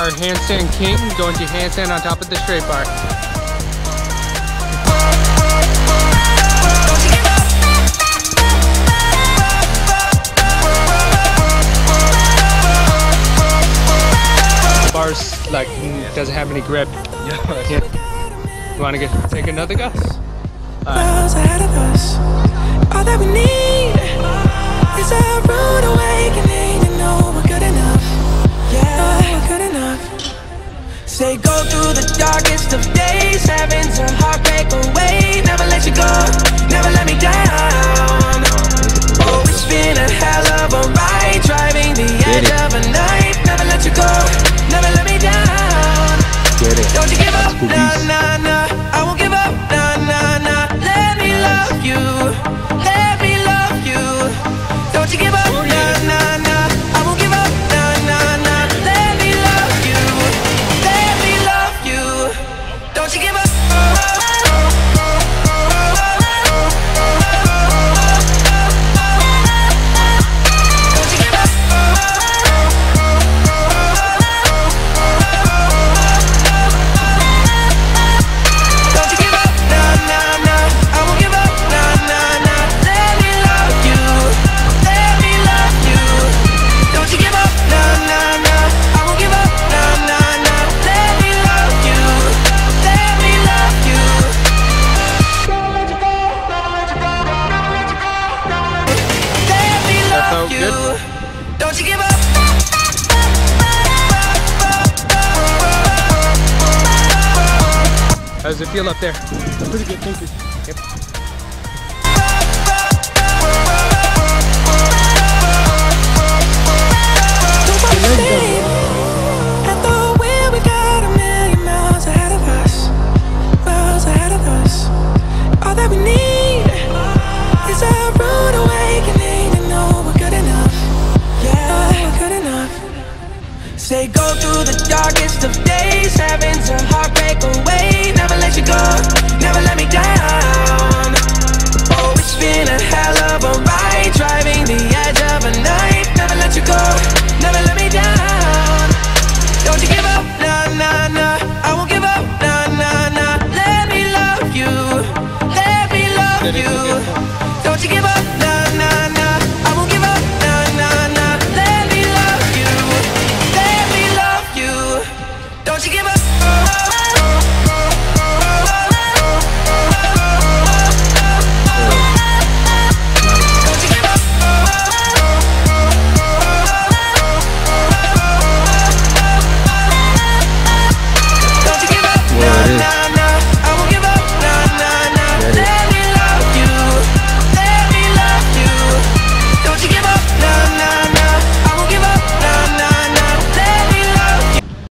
Our handstand king, going to handstand on top of the straight bar. Bar's like mm, doesn't have any grip. Yeah. yeah. You wanna get take another guess? polícia. Don't you give up. How does it feel up there? Pretty good, thank you. Yep. the darkest of days. Having to heartbreak away. Never let you go, never let me down. Yeah.